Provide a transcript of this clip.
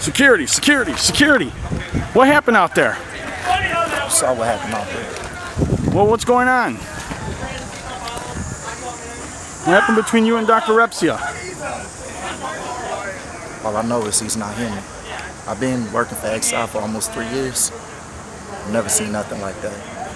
Security, security, security. What happened out there? I Saw what happened out there. Well, what's going on? What happened between you and Dr. Repsia? All I know is he's not human. I've been working for Exile for almost three years. Never seen nothing like that.